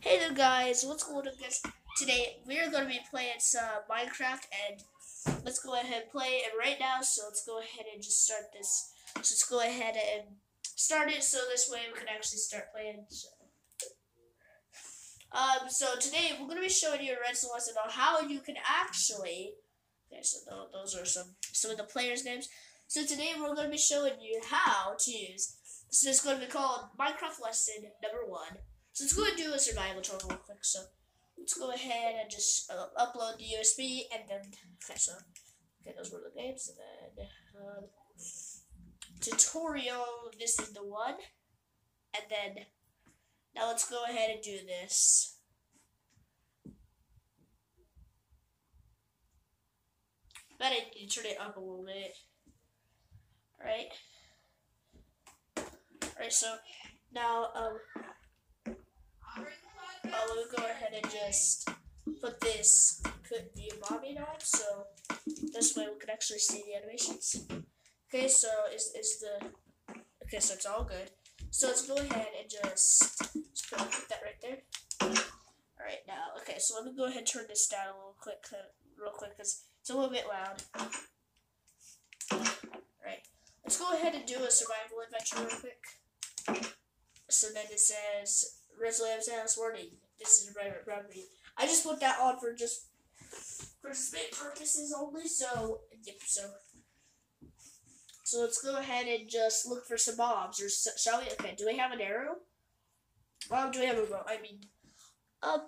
Hey there guys, what's going on guys? Today we're going to be playing some Minecraft and let's go ahead and play it right now. So let's go ahead and just start this. Let's go ahead and start it so this way we can actually start playing. So, um, so today we're going to be showing you a redstone lesson on how you can actually, okay so th those are some, some of the players names. So today we're going to be showing you how to use, so it's going to be called Minecraft lesson number one. So let's go and do a survival tour real quick. So let's go ahead and just uh, upload the USB and then okay, so okay, those were the games and then um, tutorial. This is the one, and then now let's go ahead and do this. But I need to turn it up a little bit. Alright. Alright, so now um uh, we'll go ahead and just put this, put the bobbing on, so this way we can actually see the animations. Okay, so is is the, okay, so it's all good. So let's go ahead and just, just put, put that right there. Alright, now, okay, so let me go ahead and turn this down a little quick, uh, real quick, because it's a little bit loud. Alright, let's go ahead and do a survival adventure real quick. So then it says, Resident Evil warning. This is private property. I just put that on for just for spit purposes only. So yep. So so let's go ahead and just look for some mobs, or shall we? Okay. Do we have an arrow? Well, do we have a bow? I mean, um,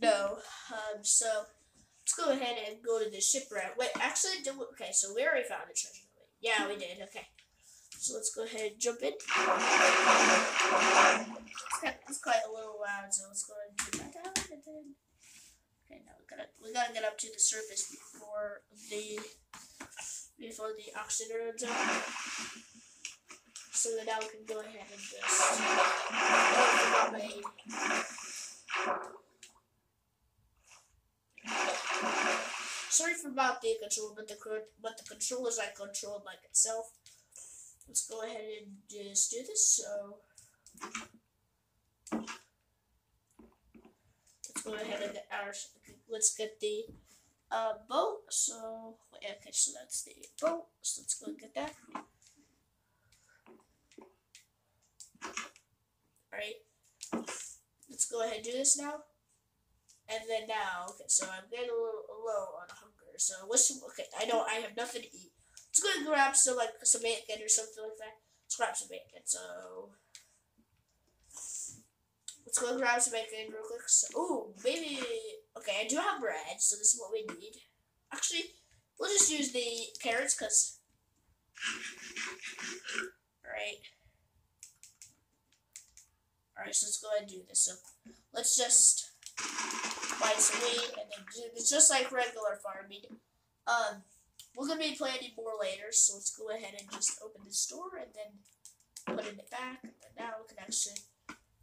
no. Um, so let's go ahead and go to the ship shipwreck. Wait, actually, do okay. So we already found the treasure. Yeah, we did. Okay. So let's go ahead and jump in. It's quite a little loud, so let's go ahead and put that down and then Okay, now we gotta we gotta get up to the surface before the before the oxygen runs out. So that now we can go ahead and just Sorry for about the control, but the but the controllers I controlled like itself let's go ahead and just do this. So let's go ahead and get our, let's get the uh, boat. So, okay, so that's the boat. So let's go and get that. Alright, let's go ahead and do this now. And then now, okay, so I'm getting a little low on hunger. So what's okay? I know I have nothing to eat. Let's go and grab some like some bacon or something like that. Let's grab some bacon. So let's go grab some bacon real quick. So, ooh, maybe okay. I do have bread, so this is what we need. Actually, we'll just use the carrots because. Alright. Alright, so let's go ahead and do this. So let's just find some wheat and then do it's just like regular farming. Um we're going to be planning more later, so let's go ahead and just open this door and then put it back. And now we can actually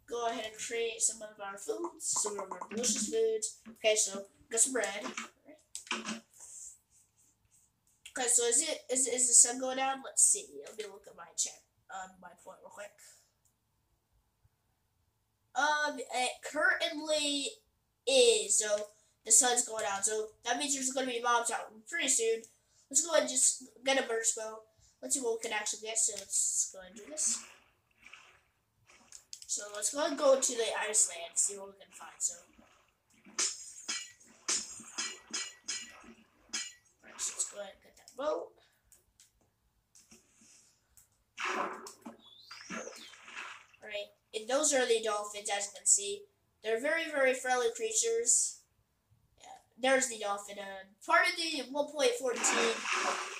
go ahead and create some of our foods, some of our delicious foods. Okay, so got some bread. Okay, so is it is is the sun going down? Let's see. Let me look at my chat, um, my point real quick. Um, it currently is so the sun's going down, so that means there's going to be mobs out pretty soon. Let's go ahead and just get a burst bow. Let's see what we can actually get. So let's go ahead and do this. So let's go and go to the Iceland and see what we can find. So. Alright, so let's go ahead and get that boat. Alright, and those are the dolphins, as you can see. They're very, very friendly creatures there's the dolphin. Uh, part of the 1.14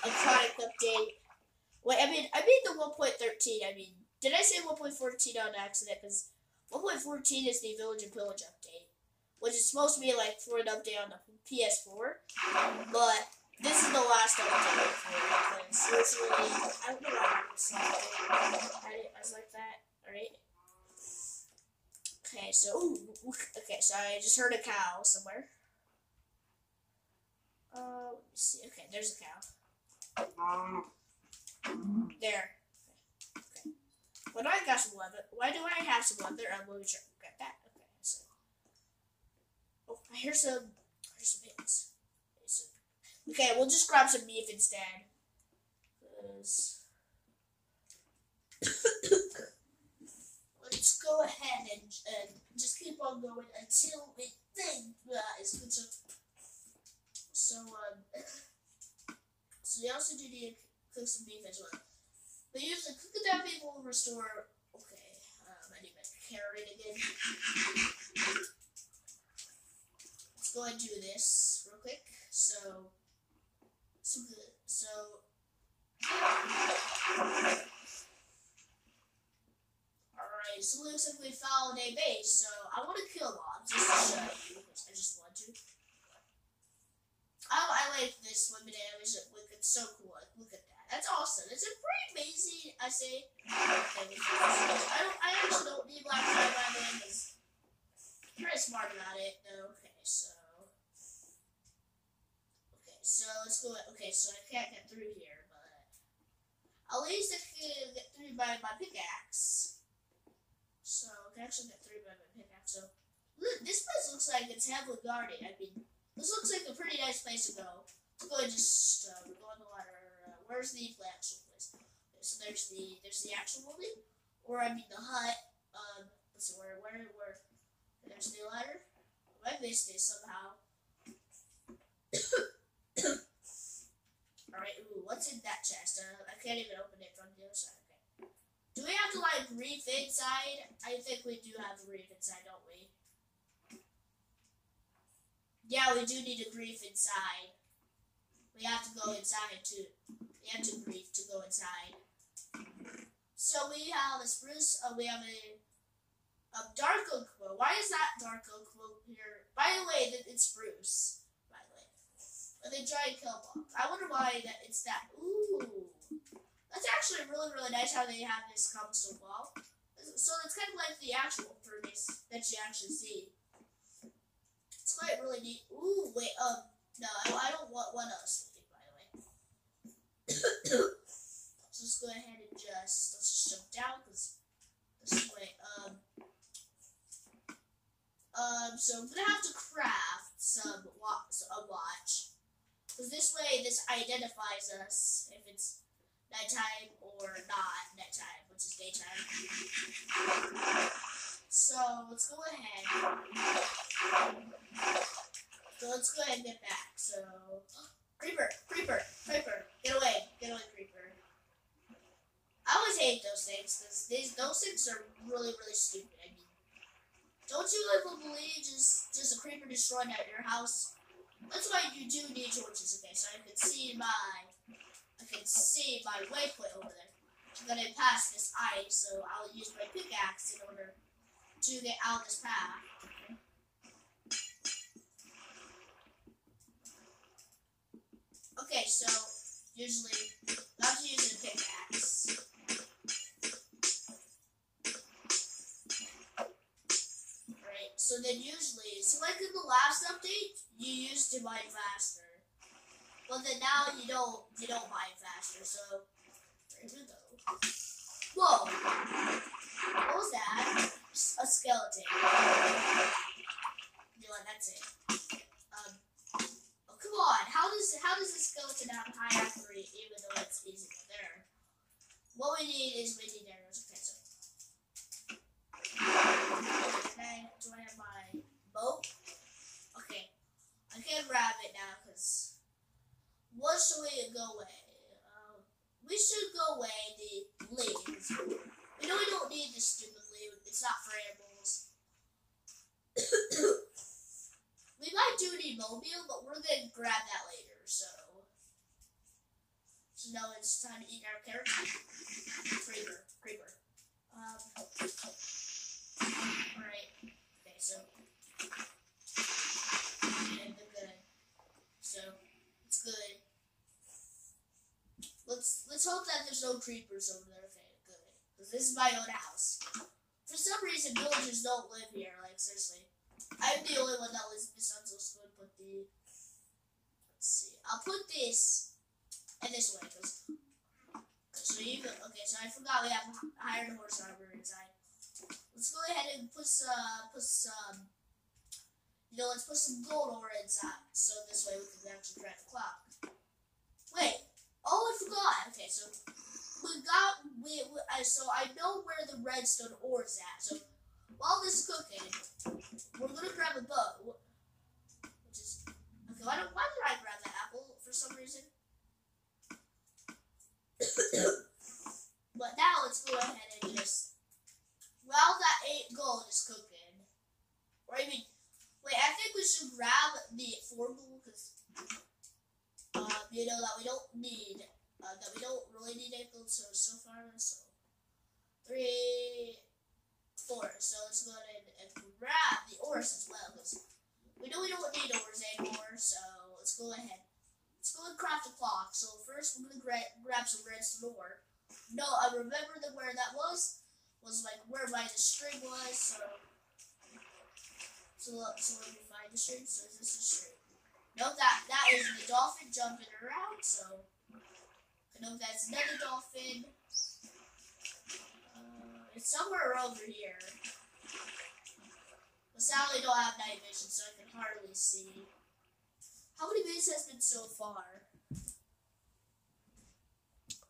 aquatic update. Wait, I mean, I mean the 1.13. I mean, did I say 1.14 on accident? Because 1.14 is the Village and Pillage update, which is supposed to be like for an update on the PS4. But this is the last update for it because usually I don't know why I was like that. Alright. Okay, so ooh, okay, so I just heard a cow somewhere. Uh. Okay, there's a cow. There. Okay. When I got some leather, why do I have some leather? I'm going to get that. Okay. so. Here's some. Here's some bits. Here's some- Okay, we'll just grab some beef instead. Let's go ahead and, and just keep on going until we think that is good. So, so um, so you also do need to cook some beef as well. But usually cooking that beef will restore. Okay, um, I need my carrot again. Let's go ahead and do this real quick. So, so. So. Alright, so it looks like we found a base, so I want to kill mobs just to show you, because I just want to. I, I like this lemonade. lemon damage, look, it's so cool, like, look at that, that's awesome, it's a pretty amazing, I say, I don't, I actually don't need black I'm pretty smart about it, okay, so, okay, so let's go, okay, so I can't get through here, but, at least I can get through by my pickaxe. So I can actually get through by my pickaxe. So look, this place looks like it's heavily guarded. I mean, this looks like a pretty nice place to go. Let's go and just uh, go on the ladder. Uh, where's the actual place? So there's the there's the actual building, or I mean the hut. Um, see where where where. There's the ladder. I missed it somehow. All right. Ooh, what's in that chest? Uh, I can't even open it from the other side. Okay. Do we have to like reef inside? I think we do have to reef inside, don't we? Yeah, we do need to grief inside. We have to go inside too. We have to grief to go inside. So we have a spruce. Uh, we have a a dark oak quote. Why is that dark oak quote here? By the way, it's spruce. By the way, and then giant kill block. I wonder why that it's that. Ooh. That's actually really, really nice how they have this cobblestone wall. So it's kind of like the actual furnace that you actually see. It's quite really neat. Ooh, wait, um, no, I, I don't want one of us sleeping, by the way. let's just go ahead and just, let's just jump down, because this way, um, um, so I'm gonna have to craft some wa- a watch. Because this way, this identifies us if it's nighttime or not nighttime, which is daytime. So let's go ahead. So let's go ahead and get back. So creeper, creeper, creeper, get away, get away, creeper. I always hate those things because these those things are really really stupid. I mean, don't you ever believe just just a creeper destroyed at your house? That's why you do need torches. Okay, so I can see my I can see my waypoint over there. I'm gonna pass this ice, so I'll use my pickaxe in order to get out this path. Okay, so usually have to use a pickaxe. Right, so then usually, so like in the last update, you used to mine faster. But then now you don't you don't mine faster, so where did it go? Whoa! What was that? A skeleton. What, that's it. Um oh come on, how does how does a skeleton have high accuracy even though it's easy to there? What we need is we need arrows. Okay, so then do I have my bow? Okay. I can't grab it now because what should we go away? Um, we should go away the leaves. We know we don't need this stupid leaf. It's not for animals. we might do need mobile, but we're gonna grab that later. So, so now it's time to eat our carrot. Creeper, creeper. Um. All right. Okay, so. And they're good. So it's good. Let's let's hope that there's no creepers over there. Because this is my own house. For some reason, villagers don't live here. Like seriously, I'm the only one that lives in go and put the. Let's see. I'll put this in this way because. So go, okay, so I forgot we have iron horse armor inside. Let's go ahead and put some uh, put some You know, let's put some gold ore inside, so this way we can actually drive the clock. Wait, oh, I forgot. Okay, so we got we, we I, so I know where the redstone ore is at. So while this is cooking, we're gonna grab a bow, which is okay. Why, don't, why did I grab that apple for some reason? but now let's go ahead and just while that eight gold is cooking, or I mean, wait, I think we should grab the affordable because um, you know that we don't need uh, that we don't really need gold so so far so. Three four so let's go ahead and, grab the ores as well because we know we don't need ores anymore so let's go ahead. Let's go and craft a clock. So first we're gonna gra grab some redstone ore no I remember that where that was was like where my the string was so. So so let me find the string. So this is string no that that is the dolphin jumping around so I know that's another dolphin. Uh, it's somewhere over here. But sadly, don't have night vision, so I can hardly see. How many minutes has been so far?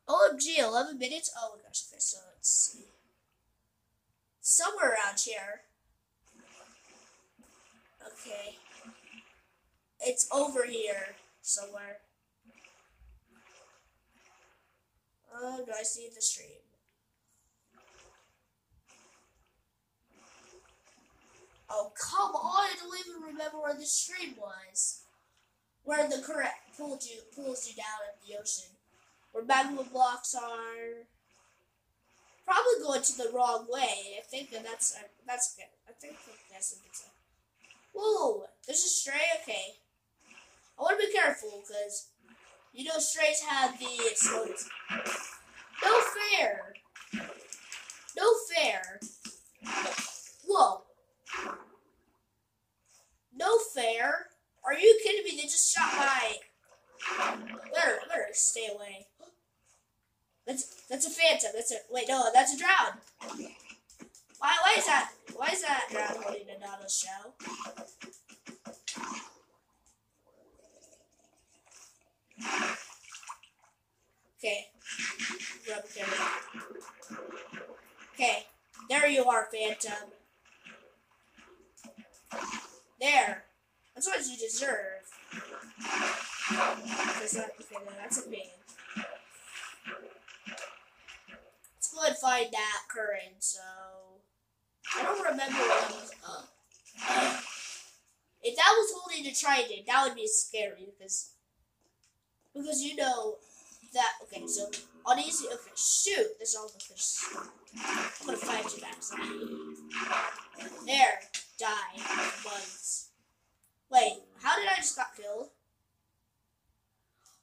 OMG, 11 minutes? Oh my gosh, okay, so let's see. Somewhere around here. Okay. It's over here somewhere. Oh, do I see the stream? Oh, come on! I don't even remember where the stream was. Where the correct pulled you pulls you down in the ocean. Where magma blocks are. Probably going to the wrong way. I think that that's uh, that's good. I think that's a good. Whoa! There's a stray. Okay. I want to be careful because you know, strays have the explosives. No fair. No fair. Whoa. No fair. Are you kidding me? They just shot my. Better, better stay away. That's that's a phantom. That's a wait. No, that's a drown. Why? Why is that? Why is that drown holding shell? Okay. Okay. There you are, Phantom. There. That's what you deserve. That's, not, okay, that's a pain. Let's go and find that current, so... I don't remember what was... Uh, uh, if that was holding the trident, that would be scary, because... Because, you know, that. Okay, so on easy. Okay, shoot. There's all the fish. I'm gonna fight you. There. Die. Bugs. Wait, how did I just got killed?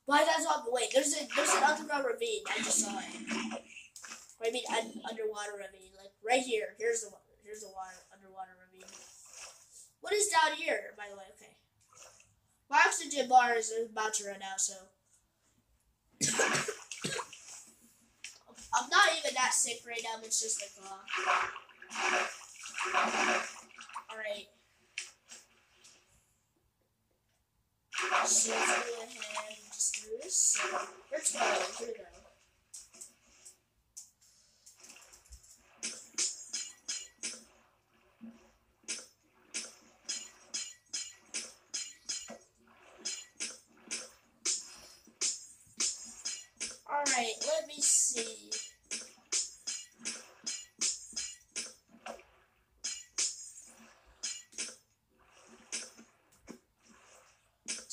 Why that's all? Wait, there's a there's an underground ravine. I just saw it. I mean, an underwater ravine. Like right here. Here's the here's the water underwater ravine. What is down here? By the way, okay. My oxygen bar is about to run out, so I'm not even that sick right now. It's just like, uh, all right. So let's go ahead and just do this. So? Here we go.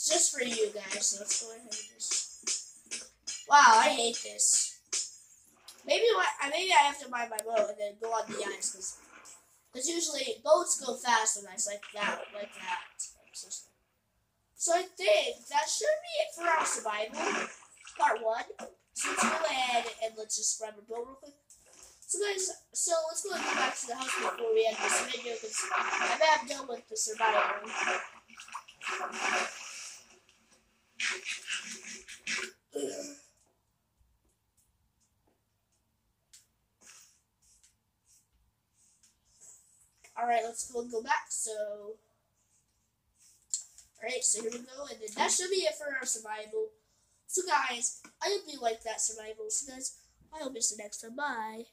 Just for you guys, so let's go ahead and just... Wow, I hate this. Maybe I maybe I have to buy my boat and then go on the ice, because because usually boats go fast on ice like that, like that. So I think that should be it for our survival, part one. So let's go ahead and let's just grab a boat real quick. So guys, so let's go and go back to the house before we end this video because I'm done with the survival. Alright, let's go go back. So Alright, so here we go, and then that should be it for our survival. So guys, I hope you like that survival. So guys, I hope it's the next time. Bye.